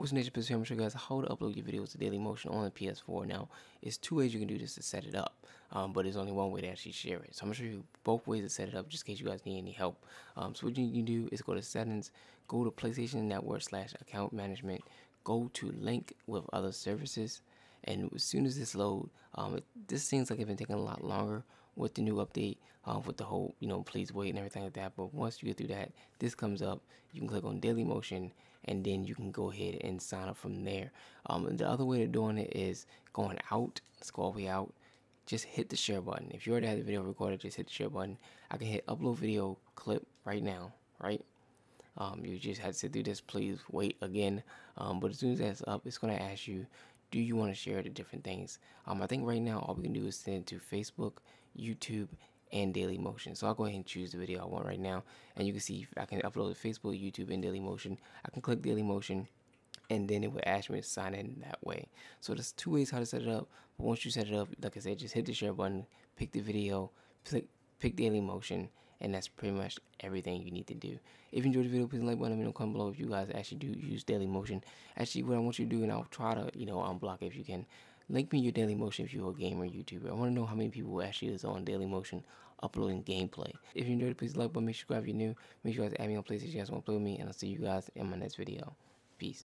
What's Nature Pistol here? I'm to show you guys how to upload your videos to Dailymotion on the PS4. Now, it's two ways you can do this to set it up, um, but there's only one way to actually share it. So I'm going to show you both ways to set it up just in case you guys need any help. Um, so what you can do is go to settings, go to PlayStation Network slash account management, go to link with other services, and as soon as this load, um, this seems like it's been taking a lot longer with the new update, uh, with the whole, you know, please wait and everything like that. But once you get through that, this comes up. You can click on Daily Motion and then you can go ahead and sign up from there. Um, the other way of doing it is going out. Let's go all the way out. Just hit the share button. If you already have the video recorded, just hit the share button. I can hit upload video clip right now, right? Um, you just had to do this. Please wait again. Um, but as soon as that's up, it's going to ask you do you want to share the different things? Um, I think right now all we can do is send to Facebook, YouTube, and Dailymotion. So I'll go ahead and choose the video I want right now. And you can see I can upload to Facebook, YouTube, and Dailymotion. I can click Dailymotion and then it will ask me to sign in that way. So there's two ways how to set it up. But once you set it up, like I said, just hit the share button, pick the video, pick, pick Dailymotion, and that's pretty much everything you need to do. If you enjoyed the video, please like button, let me know comment below if you guys actually do use Daily Motion. Actually, what I want you to do, and I'll try to, you know, unblock if you can. Link me your Daily Motion if you're a gamer YouTuber. I want to know how many people actually is on Daily Motion uploading gameplay. If you enjoyed it, please like button, make sure you subscribe if you're new. Make sure you guys add me on PlayStation if you guys want to play with me, and I'll see you guys in my next video. Peace.